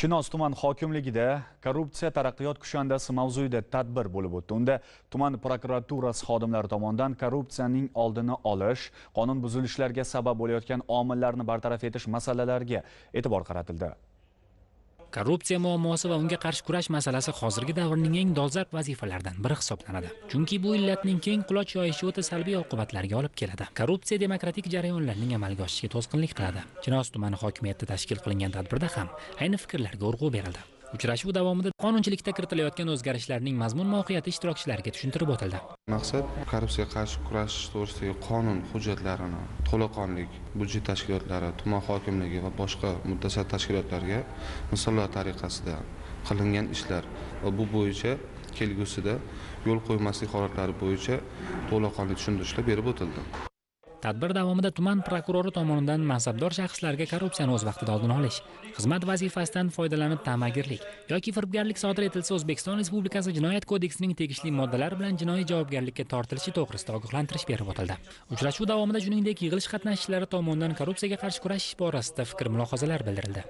chinoz tuman hokimligida korrupsiya taraqqiyot kushandasi mavzuida tadbir bo'lib o'tdi. Unda tuman prokuraturasi xodimlari tomonidan korrupsiyaning oldini olish qonun buzilishlarga sabab bo'layotgan omillarni bartaraf etish masalalariga e'tibor qaratildi. Korrupsiya muammosi va unga qarshi kurash masalasi hozirgi davrning eng dolzarb vazifalaridan biri hisoblanadi. Chunki bu illatning keng quloch yoyishi o'ta salbiy oqibatlarga olib keladi. Korrupsiya demokratik jarayonlarning amalga oshishiga to'sqinlik qiladi. Chinoz tumani hokimiyati tashkil qilingan tadbirda ham ayni fikrlarga urg'u berildi. Uchrashuv davomida qonunchilikda kiritilayotgan o'zgarishlarning mazmun mohiyati ishtirokchilarga tushuntirib o'tildi. Maqsad korrupsiyaga qarshi kurashish to'g'risidagi qonun hujjatlarini to'laqonlik budjet tashkilotlari tuman hokimligi va boshqa mutasaddi tashkilotlarga misollar tariqasida qilingan ishlar va bu bo'yicha kelgusida yo'l qo'ymaslik holatlari bo'yicha to'laqonli tushuntirishlar berib o'tildi. Tadbir davomida tuman prokurori tomonidan mansabdor shaxslarga korrupsiyani o'z vaqtida oldini olish xizmat vazifasidan foydalanib ta'magirlik yoki firibgarlik sodir etilsa o'zbekiston respublikasi jinoyat kodeksining tegishli moddalari bilan jinoiy javobgarlikka tortilishi to'g'risida ogohlantirish berib o'tildi. Uchrashuv davomida shuningdek yig'ilish qatnashchilari tomonidan korrupsiyaga qarshi kurashish borasida fikr mulohazalar bildirildi.